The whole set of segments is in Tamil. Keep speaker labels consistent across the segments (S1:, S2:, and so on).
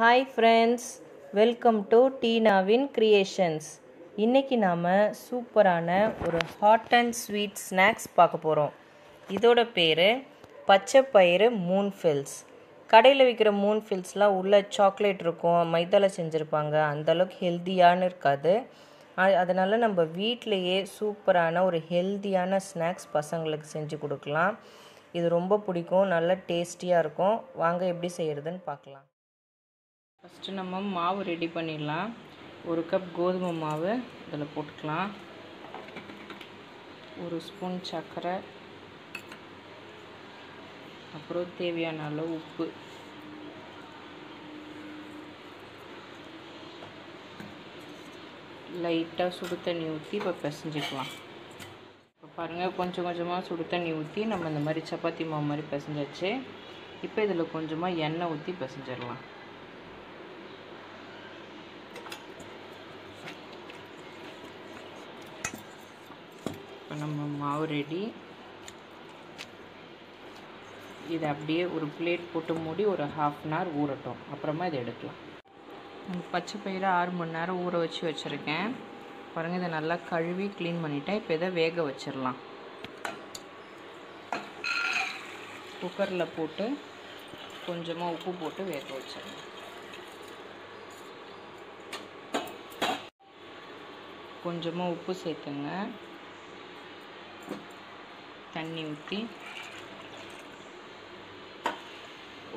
S1: ஹாய் ஃப்ரெண்ட்ஸ் வெல்கம் டு டீனாவின் க்ரியேஷன்ஸ் இன்றைக்கி நாம் சூப்பரான ஒரு ஹாட் அண்ட் ஸ்வீட் ஸ்நாக்ஸ் பார்க்க போகிறோம் இதோட பேர் பச்சை பயிறு மூன் ஃபில்ஸ் கடையில் விற்கிற மூன் ஃபில்ஸ்லாம் உள்ள சாக்லேட் இருக்கும் மைதாவில் செஞ்சுருப்பாங்க அந்தளவுக்கு ஹெல்த்தியானு இருக்காது. அதனால் நம்ம வீட்டிலையே சூப்பரான ஒரு ஹெல்த்தியான ஸ்நாக்ஸ் பசங்களுக்கு செஞ்சு கொடுக்கலாம். இது ரொம்ப பிடிக்கும் நல்ல டேஸ்டியாக இருக்கும். வாங்க எப்படி செய்கிறதுன்னு பார்க்கலாம். ஃபஸ்ட்டு நம்ம மாவு ரெடி பண்ணிடலாம். ஒரு கப் கோதுமை மாவு இதில் போட்டுக்கலாம். ஒரு ஸ்பூன் சர்க்கரை. அப்புறம் தேவையான அளவு உப்பு. லைட்டாக சுடு தண்ணி ஊற்றி இப்போ பிசைஞ்சிக்கலாம். இப்போ பாருங்கள் கொஞ்சம் கொஞ்சமாக சுடு தண்ணி ஊற்றி நம்ம இந்த மாதிரி சப்பாத்தி மாவு மாதிரி பிசைஞ்சாச்சு. இப்போ இதில் கொஞ்சமாக எண்ணெய் ஊற்றி பிசைஞ்சிடலாம். நம்ம மாவு ரெடி இதை அப்படியே ஒரு பிளேட் போட்டு மூடி ஒரு ஹாஃப் அன் ஹவர் ஊறட்டும். அப்புறமா இதை எடுக்கலாம். பச்சை பயிரை ஆறு மணி நேரம் ஊற வச்சு வச்சுருக்கேன். பாருங்கள் இதை நல்லா கழுவி க்ளீன் பண்ணிவிட்டேன் இப்போ இதை வேக வச்சிடலாம். குக்கரில் போட்டு கொஞ்சமாக உப்பு போட்டு வேக வச்சிடலாம். கொஞ்சமாக உப்பு சேர்த்துங்க. தண்ணி ஊற்றி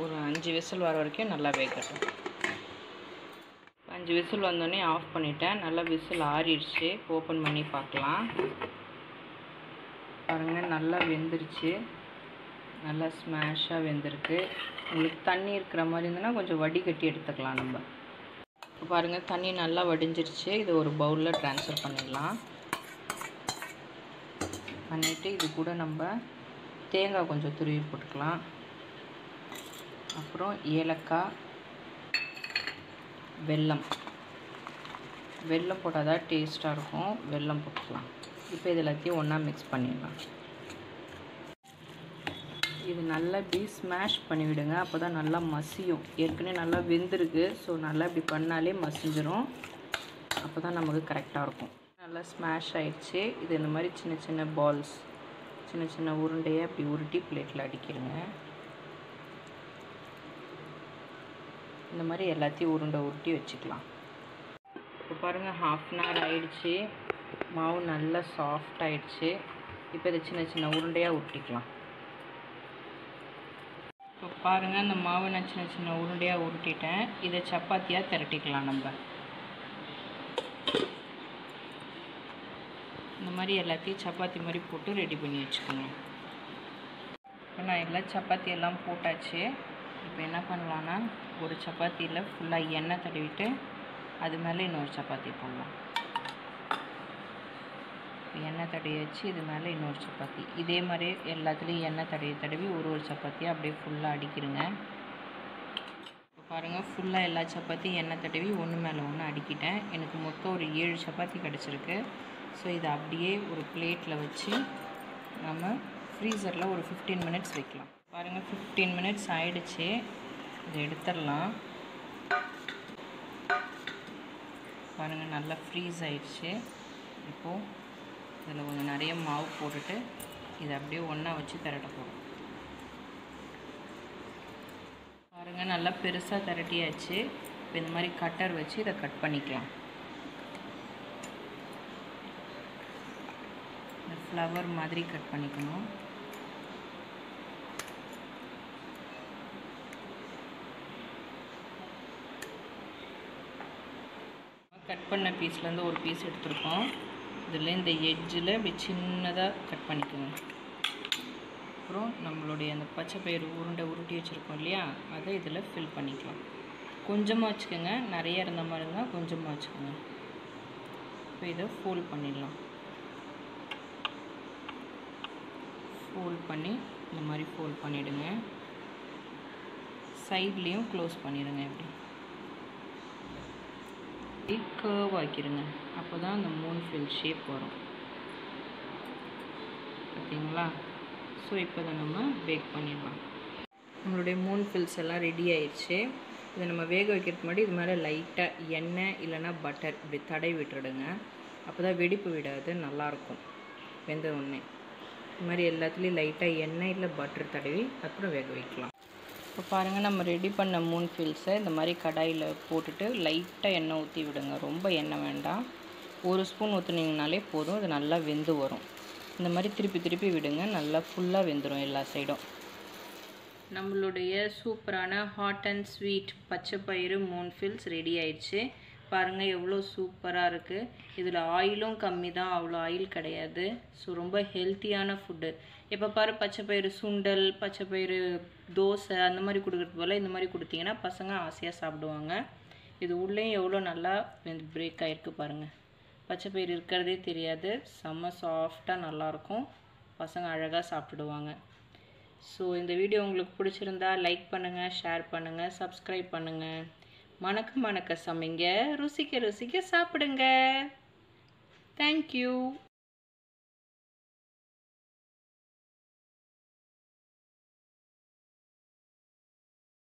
S1: ஒரு அஞ்சு விசில் வர வரைக்கும் நல்லா வேகட்டும். அஞ்சு விசில் வந்தோடனே ஆஃப் பண்ணிட்டேன். நல்லா விசில் ஆறிடுச்சு. ஓப்பன் பண்ணி பார்க்கலாம். பாருங்கள் நல்லா வெந்துருச்சு. நல்லா ஸ்மாஷாக வெந்திருக்கு. உங்களுக்கு தண்ணி இருக்கிற மாதிரி இருந்ததுன்னா கொஞ்சம் வடிகட்டி எடுத்துக்கலாம் நம்ம. பாருங்கள் தண்ணி நல்லா வடிஞ்சிருச்சு. இது ஒரு பவுலில் ட்ரான்ஸ்ஃபர் பண்ணிடலாம். பண்ணிவிட்டு இது கூட நம்ம தேங்காய் கொஞ்சம் துருவி போட்டுக்கலாம். அப்புறம் ஏலக்காய் வெல்லம். வெல்லம் போட்டால் தான் டேஸ்ட்டாக இருக்கும். வெல்லம் போட்டுக்கலாம். இப்போ இது எல்லாத்தையும் ஒன்றா மிக்ஸ் பண்ணிடலாம். இது நல்லா இப்படி ஸ்மாஷ் பண்ணிவிடுங்க. அப்போ தான் நல்லா மசியும். ஏற்கனவே நல்லா வெந்திருக்கு. ஸோ நல்லா இப்படி பண்ணாலே மசிஞ்சிரும். அப்போ தான் நமக்கு கரெக்டாக இருக்கும். நல்லா ஸ்மாஷ் ஆகிடுச்சு இது இந்த மாதிரி சின்ன சின்ன பால்ஸ் சின்ன சின்ன உருண்டையை அப்படி உருட்டி பிளேட்டில் அடிக்கிடுங்க இந்த மாதிரி எல்லாத்தையும் உருண்டை உருட்டி வச்சுக்கலாம். இப்போ பாருங்கள் ஹாஃப் அன் ஹவர் ஆயிடுச்சு. மாவு நல்லா சாஃப்ட் ஆயிடுச்சு. இப்போ இதை சின்ன சின்ன உருண்டையாக உருட்டிக்கலாம். இப்போ பாருங்கள் இந்த மாவை நான் சின்ன சின்ன உருண்டையாக உருட்டிட்டேன். இதை சப்பாத்தியாக திரட்டிக்கலாம் நம்ம. இந்த மாதிரி எல்லாத்தையும் சப்பாத்தி மாதிரி போட்டு ரெடி பண்ணி வச்சுக்கோங்க. இப்போ நான் எல்லாம் சப்பாத்தி எல்லாம் போட்டாச்சு. இப்போ என்ன பண்ணலான்னா ஒரு சப்பாத்தியில் ஃபுல்லாக எண்ணெய் தடவிட்டு அது மேலே இன்னொரு சப்பாத்தி போடலாம். எண்ணெய் தடையாச்சு வச்சு இது மேலே இன்னொரு சப்பாத்தி. இதே மாதிரி எல்லாத்துலேயும் எண்ணெய் தடவி தடவி ஒரு ஒரு சப்பாத்தியாக அப்படியே ஃபுல்லாக அடிக்கிடுங்க இப்போ பாருங்கள் ஃபுல்லாக எல்லா சப்பாத்தியும் எண்ணெய் தடவி ஒன்று மேலே ஒன்று அடிக்கிட்டேன். எனக்கு மொத்தம் ஒரு ஏழு சப்பாத்தி கிடச்சிருக்கு. ஸோ இதை அப்படியே ஒரு பிளேட்டில் வச்சு நம்ம ஃப்ரீசரில் ஒரு ஃபிஃப்டீன் மினிட்ஸ் வைக்கலாம். பாருங்கள் ஃபிஃப்டீன் மினிட்ஸ் ஆயிடுச்சு. இதை எடுத்துடலாம். பாருங்கள் நல்லா ஃப்ரீஸ் ஆயிடுச்சு. இப்போது இதில் கொஞ்சம் நிறைய மாவு போட்டுட்டு இதை அப்படியே ஒன்றா வச்சு திரட்ட போகிறோம் பாருங்கள் நல்லா பெருசாக திரட்டியாச்சு. இப்போ இந்த மாதிரி கட்டர் வச்சு இதை கட் பண்ணிக்கலாம் இந்த ஃப்ளவர் மாதிரி கட் பண்ணிக்கணும். கட் பண்ண பீஸ்லேருந்து ஒரு பீஸ் எடுத்துருக்கோம். இதில் இந்த எட்ஜில் இப்படி சின்னதாக கட் பண்ணிக்கோங்க அப்புறம் நம்மளுடைய அந்த பச்சை பயிறு உருண்டை உருட்டி வச்சுருக்கோம் இல்லையா? அதை இதில் ஃபில் பண்ணிக்கலாம். கொஞ்சமாக வச்சுக்கோங்க. நிறைய இருந்த மாதிரி இருந்தால் கொஞ்சமாக வச்சுக்கோங்க. இப்போ இதை ஃபோல்ட் பண்ணிடலாம். ஃபோல்ட் பண்ணி இந்த மாதிரி ஃபோல்ட் பண்ணிவிடுங்க சைட்லேயும் க்ளோஸ் பண்ணிடுங்க இப்படி. கர்வ் கேர்வ் ஆக்கிடுங்க. அப்போ தான் அந்த மூன் ஃபில் ஷேப் வரும். பார்த்தீங்களா? ஸோ இப்போ இதை நம்ம பேக் பண்ணிடலாம். நம்மளுடைய மூன் ஃபில்ஸ் எல்லாம் ரெடி ஆயிடுச்சு. இதை நம்ம வேக வைக்கிறதுக்கு முன்னாடி இது மேலே லைட்டாக எண்ணெய் இல்லைன்னா பட்டர் இப்படி தடை விட்டுடுங்க. அப்போ தான் வெடிப்பு விடாது நல்லாயிருக்கும் வெந்த உடனே. இது மாதிரி எல்லாத்துலேயும் லைட்டாக எண்ணெய் இல்லை பட்டர் தடவி அப்புறம் வேக வைக்கலாம். இப்போ பாருங்கள் நம்ம ரெடி பண்ண மூணு ஃபில்ஸை இந்த மாதிரி கடாயில் போட்டுட்டு லைட்டாக எண்ணெய் ஊற்றி விடுங்க. ரொம்ப எண்ணெய் வேண்டாம். ஒரு ஸ்பூன் ஊற்றுனீங்கனாலே போதும். அது நல்லா வெந்து வரும். இந்த மாதிரி திருப்பி திருப்பி விடுங்க. நல்லா ஃபுல்லாக வெந்துடும் எல்லா சைடும் நம்மளுடைய சூப்பரான ஹாட் அண்ட் ஸ்வீட் பச்சை பயிறு மூணு ஃபில்ஸ் ரெடி ஆயிடுச்சு. பாருங்கள் எவ்வளோ சூப்பராக இருக்குது இதில் ஆயிலும் கம்மி தான் அவ்வளோ ஆயில் கிடையாது. ஸோ ரொம்ப ஹெல்த்தியான ஃபுட்டு இப்போ பாரு பச்சை பயிறு சுண்டல் பச்சை பயிறு தோசை அந்த மாதிரி கொடுக்குறது போல் இந்த மாதிரி கொடுத்தீங்கன்னா பசங்க ஆசையாக சாப்பிடுவாங்க. இது உள்ளேயும் எவ்வளோ நல்லா பிரேக் ஆகிருக்கு பாருங்கள் பச்சை பயிறு இருக்கிறதே தெரியாது. செம்ம சாஃப்டாக நல்லாயிருக்கும். பசங்க அழகாக சாப்பிடுவாங்க. ஸோ இந்த வீடியோ உங்களுக்கு பிடிச்சிருந்தா லைக் பண்ணுங்கள் ஷேர் பண்ணுங்கள் சப்ஸ்கிரைப் பண்ணுங்கள் மணக்க மணக்க சமைங்க ருசிக்க ருசிக்க சாப்பிடுங்க. தேங்க்யூ